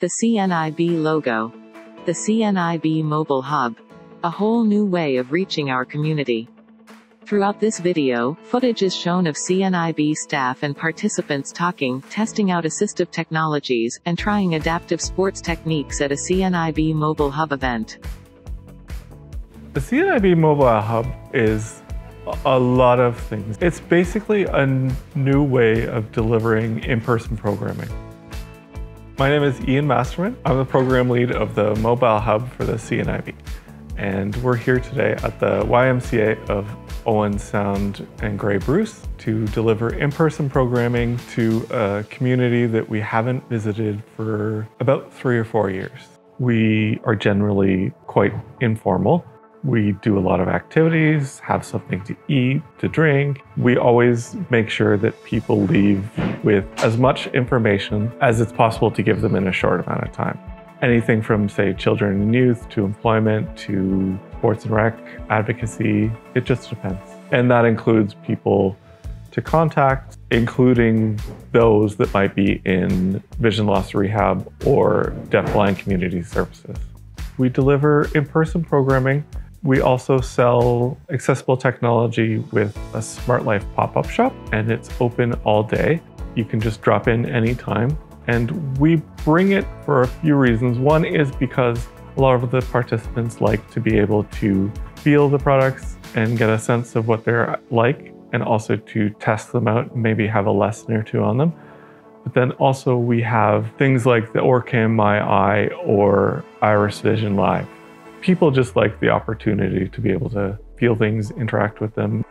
The CNIB logo. The CNIB Mobile Hub. A whole new way of reaching our community. Throughout this video, footage is shown of CNIB staff and participants talking, testing out assistive technologies, and trying adaptive sports techniques at a CNIB Mobile Hub event. The CNIB Mobile Hub is a lot of things. It's basically a new way of delivering in-person programming. My name is Ian Masterman. I'm the program lead of the Mobile Hub for the CNIB. And we're here today at the YMCA of Owen Sound and Grey Bruce to deliver in-person programming to a community that we haven't visited for about three or four years. We are generally quite informal. We do a lot of activities, have something to eat, to drink. We always make sure that people leave with as much information as it's possible to give them in a short amount of time. Anything from, say, children and youth to employment to sports and rec, advocacy, it just depends. And that includes people to contact, including those that might be in vision loss rehab or deafblind community services. We deliver in-person programming. We also sell accessible technology with a SmartLife pop-up shop, and it's open all day. You can just drop in anytime. And we bring it for a few reasons. One is because a lot of the participants like to be able to feel the products and get a sense of what they're like and also to test them out maybe have a lesson or two on them. But then also we have things like the OrCam MyEye or IrisVision Live. People just like the opportunity to be able to feel things, interact with them.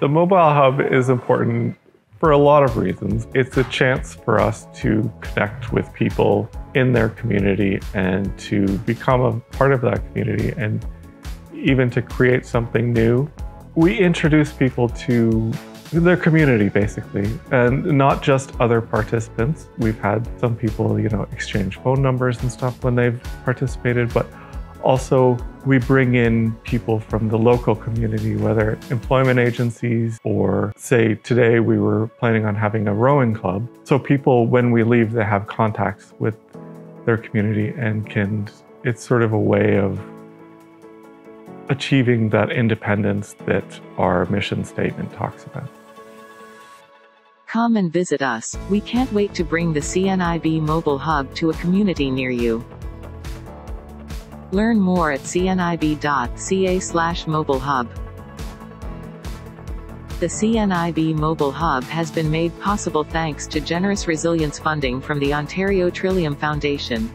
The mobile hub is important for a lot of reasons. It's a chance for us to connect with people in their community and to become a part of that community and even to create something new. We introduce people to their community basically and not just other participants. We've had some people, you know, exchange phone numbers and stuff when they've participated, but also, we bring in people from the local community, whether employment agencies or say today we were planning on having a rowing club. So people, when we leave, they have contacts with their community and can, it's sort of a way of achieving that independence that our mission statement talks about. Come and visit us. We can't wait to bring the CNIB mobile hub to a community near you. Learn more at cnib.ca slash mobile hub. The CNIB Mobile Hub has been made possible thanks to generous resilience funding from the Ontario Trillium Foundation.